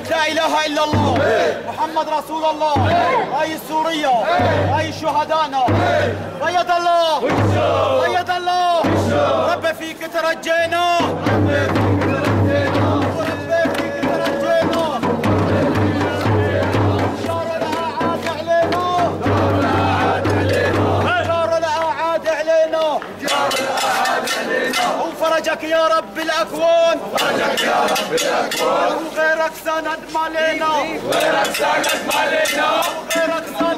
لا إله إلا الله. محمد رسول الله. هاي سوريا. هاي شهدانا. بيض الله. بيض الله. رب فيك ترجينا فرجك يا رب الأكوان. فرجك يا رب الأكوان. وغيرك سند مالينا. وغيرك سند مالينا. وغيرك سند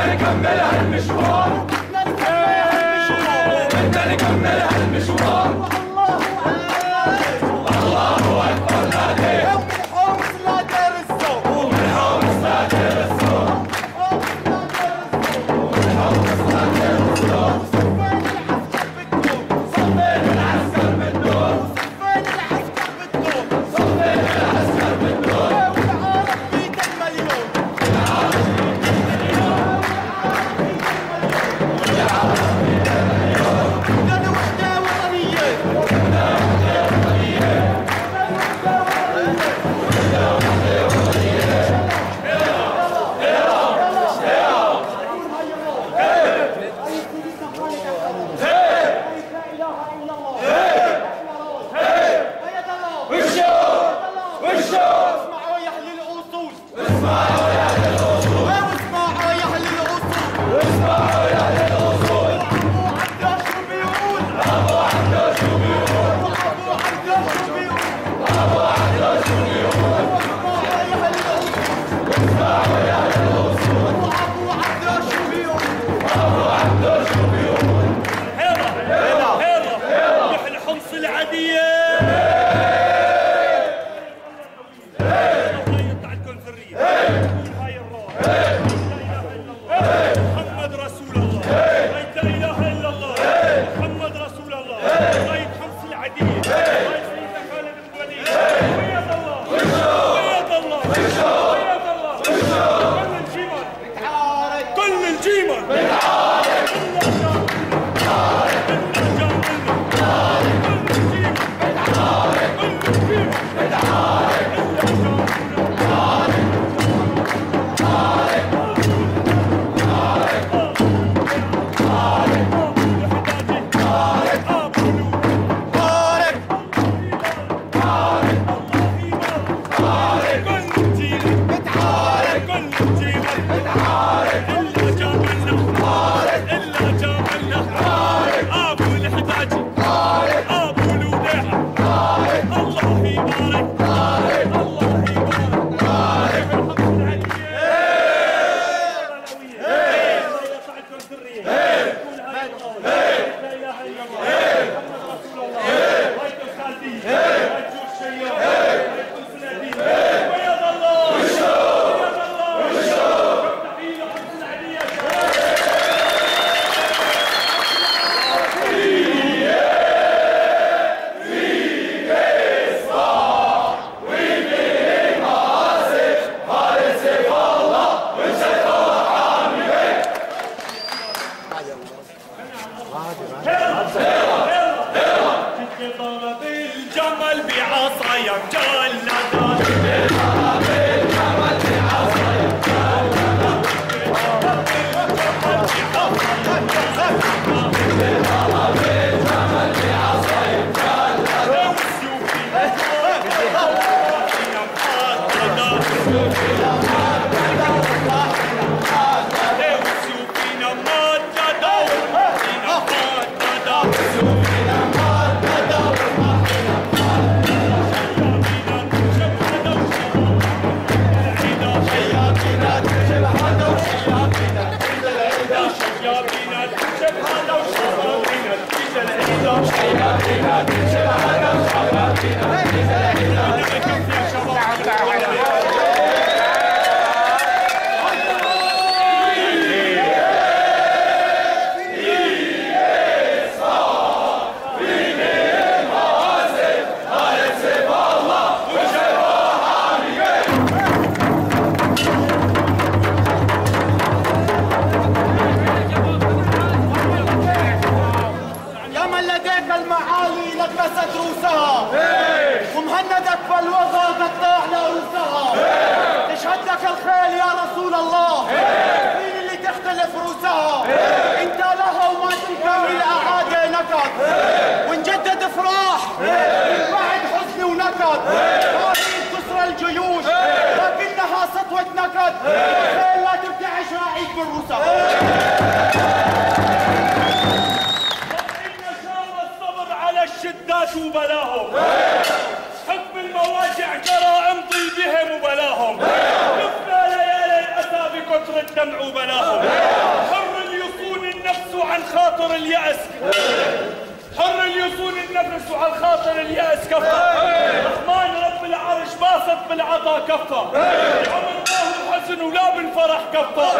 بدنا نكمل هالمشوار بدنا نكمل هالمشوار show! لديك المعالي لبست رؤوسها ومهندك بالوغى قطع رؤوسها تشهد لك الخيل يا رسول الله. مين اللي تختلف رؤوسها انت لها وما تكمل اعادي نكد. ونجدد افراح بعد حزن ونكد. هذه كسر الجيوش لكنها سطوة نكد. الخيل لا تبتعش راعيك بالرؤوسها الشدات وبلاهم حكم المواجع جرائم ضي بهم وبلاهم شفنا ليالي الأسى بكتر الدمع وبلاهم. حر يصون النفس عن خاطر اليأس. حر يصون النفس عن خاطر اليأس كفى. رحمن رب العرش باسط بالعطا كفى. العمر ما هو حزن ولا بالفرح كفى.